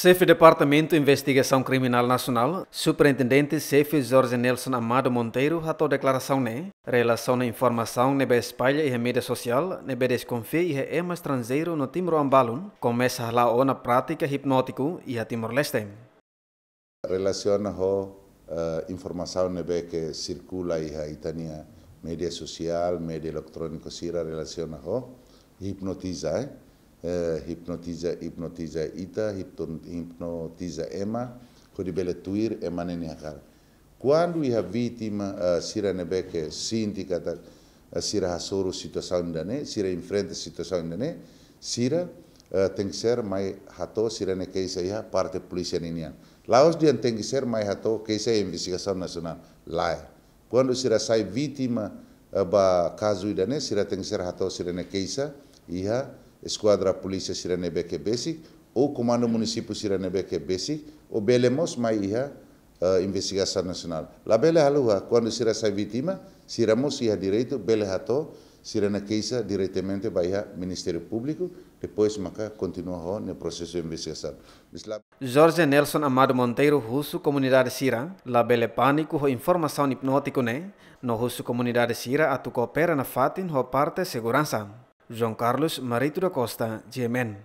Chefe Departamento de Investigação Criminal Nacional, Superintendente Chefe Jorge Nelson Amado Monteiro, ratou declaração né, relação à informação nebe espalha e mídia social, nebe desconfia e é mais estrangeiro no Timor Ambalun, começa lá na prática hipnótico e a Timor-Leste. Relaciona ho uh, informação nebe que circula e a Itania mídia social, mídia eletrônico, sira relaciona ho hipnotiza, eh? Hipnotiza hipnotiza ita hipnotiza ema ko di bele tuir e manene akar quando ia vítima uh, sira nebeke sinti kata uh, sira hasoro situação dane sira em frente situação dane sira uh, tem que ser mai hato sira ne keisa ia parte polícia ninian laos dia tem que ser mai hato keisa investigação nacional lá quando sira sai vítima uh, ba caso idane sira tem que ser hato sira ne keisa ia Esquadra Polícia Siranebeque Basic, ou Comando Município Siranebeque Basic, ou belemos mai uh, investigação nacional. La bele halua, quando sira sai vítima, siramos iha direito, bele hato, sira na queixa diretamente vai ao Ministério Público, depois maca continua no processo de investigação. Jorge Nelson Amado Monteiro, Russo Comunidade Sira, la bele pânico ho informação hipnótico né, no Russo Comunidade Sira atu coopera na fatin ho parte segurança. João Carlos Marito da Costa, GMN.